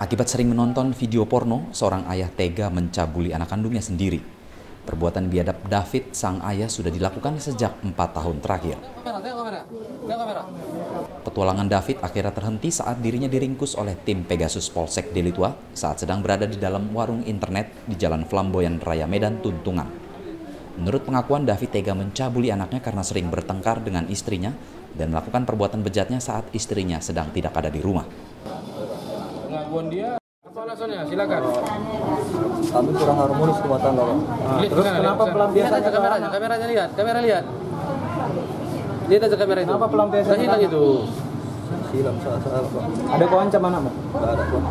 Akibat sering menonton video porno, seorang ayah tega mencabuli anak kandungnya sendiri. Perbuatan biadab David, sang ayah, sudah dilakukan sejak empat tahun terakhir. Petualangan David akhirnya terhenti saat dirinya diringkus oleh tim Pegasus Polsek Delitua saat sedang berada di dalam warung internet di Jalan Flamboyan Raya Medan, Tuntungan. Menurut pengakuan, David tega mencabuli anaknya karena sering bertengkar dengan istrinya dan melakukan perbuatan bejatnya saat istrinya sedang tidak ada di rumah. Pengakuan dia. Apa alasannya? Silakan. Kami kurang harmonis rumah tangga pak nah, terus kenapa, lihat aja kameranya kameranya lihat kamera lihat. Lihat aja kamera itu. Kenapa pelampiasannya hilang itu. Silam salah salah pak ada kau ancam anakmu Tidak ada pak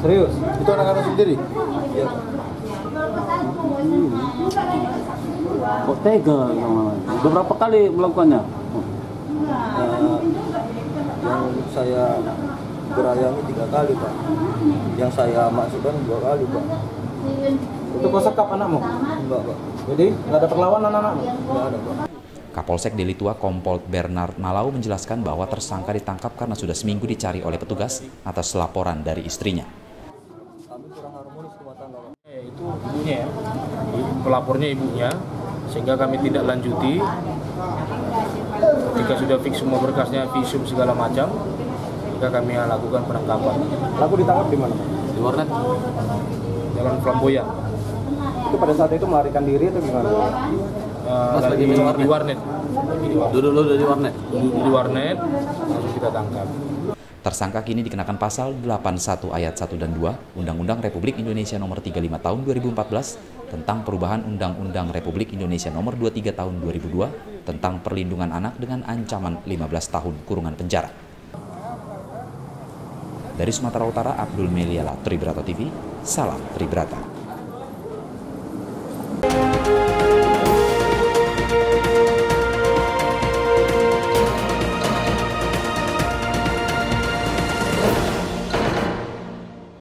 serius? Itu anak-anak sendiri? Iya. Kok tega beberapa kali melakukannya uh, yang saya berayangi tiga kali pak. Yang saya masukkan dua kali pak. Itu kau sekap anakmu? Enggak pak. Jadi nggak ada perlawanan anakmu? Enggak ada pak. Kapolsek Delitua Kompol Bernard Malau menjelaskan bahwa tersangka ditangkap karena sudah seminggu dicari oleh petugas atas laporan dari istrinya. kami kurang harmonis eh, itu ibunya ya. Pelapornya ibunya sehingga kami tidak lanjuti ketika sudah fix semua berkasnya visum segala macam maka kami lakukan penangkapan. Laku ditangkap di mana? Di warnet. Jalan Flamboyan itu pada saat itu melarikan diri atau gimana? Uh, lagi, di warnet, di warnet. Lagi di warnet. duduk dulu di warnet. Duduk di warnet langsung kita tangkap. Tersangka kini dikenakan pasal 81 ayat 1 dan 2 Undang-Undang Republik Indonesia Nomor 35 Tahun 2014 tentang perubahan Undang-Undang Republik Indonesia Nomor 23 Tahun 2002 tentang perlindungan anak dengan ancaman 15 tahun kurungan penjara. Dari Sumatera Utara, Abdul Meliala, Tribrata TV, Salam Tribrata.